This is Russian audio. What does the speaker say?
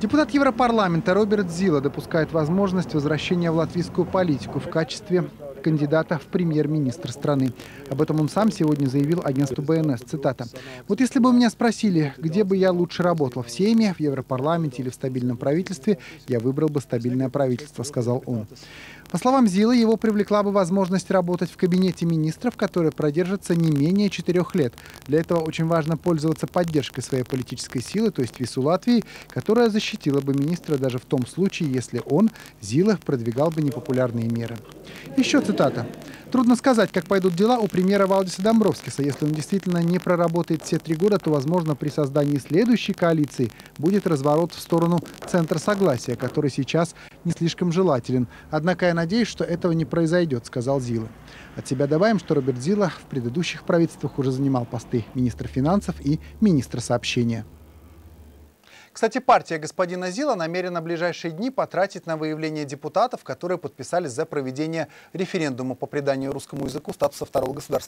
Депутат Европарламента Роберт Зила допускает возможность возвращения в латвийскую политику в качестве кандидата в премьер-министр страны. Об этом он сам сегодня заявил агентству БНС. Цитата. «Вот если бы меня спросили, где бы я лучше работал, в Сейме, в Европарламенте или в стабильном правительстве, я выбрал бы стабильное правительство», сказал он. По словам Зилы, его привлекла бы возможность работать в кабинете министров, который продержится не менее четырех лет. Для этого очень важно пользоваться поддержкой своей политической силы, то есть весу Латвии, которая защитила бы министра даже в том случае, если он, Зила, продвигал бы непопулярные меры. Еще цитата. Трудно сказать, как пойдут дела у премьера Валдиса Домбровскиса. Если он действительно не проработает все три года, то, возможно, при создании следующей коалиции будет разворот в сторону центра согласия, который сейчас не слишком желателен. Однако я надеюсь, что этого не произойдет, сказал Зила. От себя добавим, что Роберт Зила в предыдущих правительствах уже занимал посты министра финансов и министра сообщения. Кстати, партия господина Зила намерена в ближайшие дни потратить на выявление депутатов, которые подписались за проведение референдума по приданию русскому языку статуса второго государственного